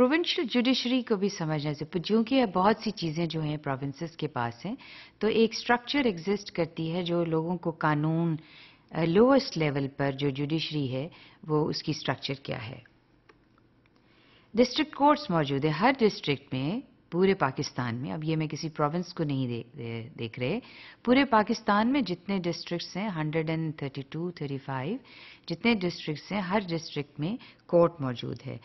Provincial judiciary को भी समझना चाहिए। क्योंकि बहुत सी चीज़ें जो हैं प्रोविंसेस के पास हैं तो एक स्ट्रक्चर एग्जिस्ट करती है जो लोगों को कानून लोएस्ट लेवल पर जो जुडिशरी है वो उसकी स्ट्रक्चर क्या है। डिस्ट्रिक्ट कोर्ट्स मौजूद है। हर डिस्ट्रिक्ट में पूरे पाकिस्तान में अब ये मैं किसी प्रोविंस को नहीं दे, दे, देख रहे पूरे पाकिस्तान में जितने डिस्ट्रिक्ट्स हैं 132 35 जितने डिस्ट्रिक्ट्स हैं हर डिस्ट्रिक्ट में कोर्ट मौजूद है।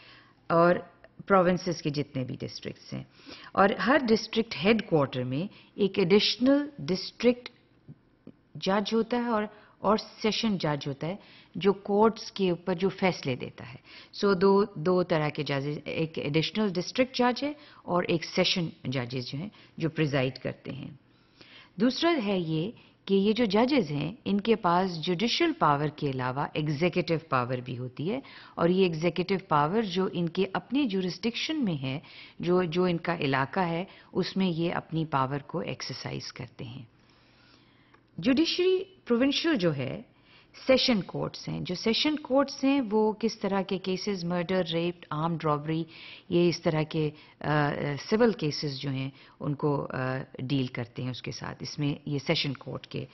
और प्रोविंसेस के जितने भी डिस्ट्रिक्ट्स हैं। और हर डिस्ट्रिक्ट हेड क्वार्टर में एक एडिशनल डिस्ट्रिक्ट जज होता है और और सेशन जज होता है जो कोर्ट्स के ऊपर जो फैसले देता है। सो so, दो दो तरह के जजेज एक एडिशनल डिस्ट्रिक्ट जज है और एक सेशन जजेज जो हैं जो प्रिजाइड करते हैं। दूसरा है ये कि ये जो जजेस हैं, इनके पास जुडिशल पावर के अलावा एग्जीक्यूटिव पावर भी होती है और ये एग्जीक्यूटिव पावर जो इनके अपने जुरिस्टिक्शन में है, जो जो इनका इलाका है, उसमें ये अपनी पावर को एक्सरसाइज करते हैं। जुडिशरी प्रोविंशियल जो है सेशन कोर्ट्स हैं। जो सेशन कोर्ट्स हैं, वो किस तरह के cases murder rape arm robbery ये इस तरह के सिविल केसेस जो हैं, उनको डील करते हैं उसके साथ। इसमें ये सेशन कोर्ट के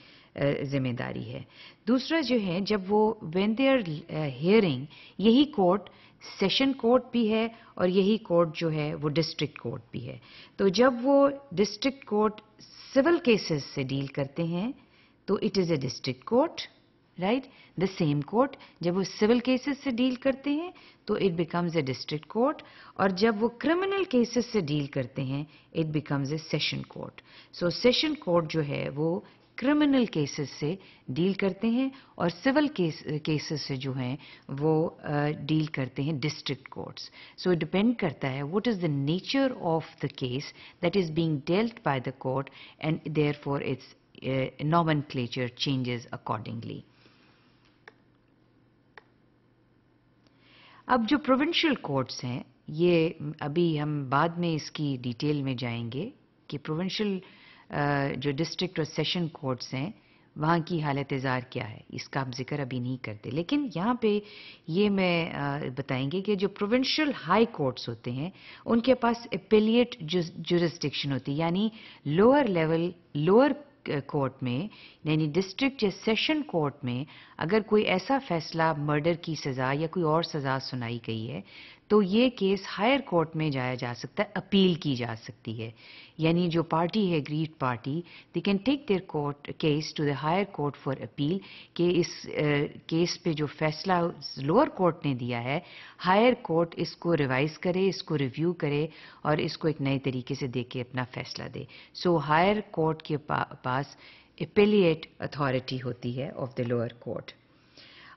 ज़िम्मेदारी है। दूसरा जो है, जब वो वेन दे आर हियरिंग यही कोर्ट सेशन कोर्ट भी है और यही कोर्ट जो है, वो डिस्ट्रिक्ट कोर्ट भी है। तो जब वो डिस्ट्रिक्ट कोर्ट सिविल केसेस से डील करते हैं तो it is a district court right the same court जब वो सिविल केसेस से डील करते हैं तो it becomes a district court और जब वो क्रिमिनल केसेस से डील करते हैं it becomes a session court so session court जो है वो क्रिमिनल केसेस से डील करते हैं और सिविल केस केसेस से जो हैं वो डील uh, करते हैं डिस्ट्रिक्ट कोर्ट्स सो डिपेंड करता है what is the nature of the case that is being dealt by the court and therefore its uh, nomenclature changes accordingly. अब जो प्रोविंशियल कोर्ट्स हैं, ये अभी हम बाद में इसकी डिटेल में जाएँगे कि प्रोविंशियल जो डिस्ट्रिक्ट और सेशन कोर्ट्स हैं, वहाँ की हालत इज़ार क्या है। इसका हम ज़िक्र अभी नहीं करते। लेकिन यहाँ पे ये मैं बताएँगे कि जो प्रोविंशियल हाई कोर्ट्स होते हैं, उनके पास एपेलिएट जुरिस्डिक्शन होती है। यानी लोअर लेवल लोअर कोर्ट में, यानी डिस्ट्रिक्ट या सेशन कोर्ट में, अगर कोई ऐसा फैसला मर्डर की सज़ा या कोई और सज़ा सुनाई गई है तो ये केस हायर कोर्ट में जाया जा सकता है अपील की जा सकती है। यानी जो पार्टी है aggrieved party they can take their court case to the higher court for appeal कि इस केस पे जो फैसला लोअर कोर्ट ने दिया है हायर कोर्ट इसको रिवाइज करे इसको रिव्यू करे और इसको एक नए तरीके से देख के अपना फैसला दे। सो हायर कोर्ट के पा, पास एपेलिएट अथॉरिटी होती है ऑफ़ द लोअर कोर्ट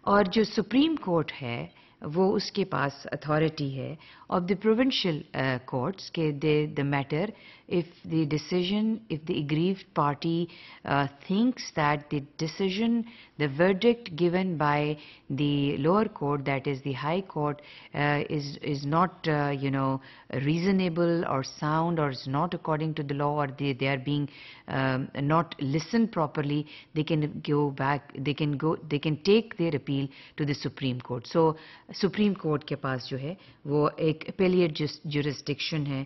और जो सुप्रीम कोर्ट है वो उसके पास अथॉरिटी है ऑफ द प्रोविंशियल कोर्ट्स के दे the matter if the decision if the aggrieved party uh, thinks that the decision the verdict given by the lower court that is the high court uh, is is not uh, you know reasonable or sound or is not according to the law or they, they are being um, not listened properly they can go back they can go they can take their appeal to the supreme court so Supreme Court के पास जो है, वो एक appellate jurisdiction है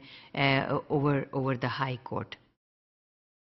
over over the high court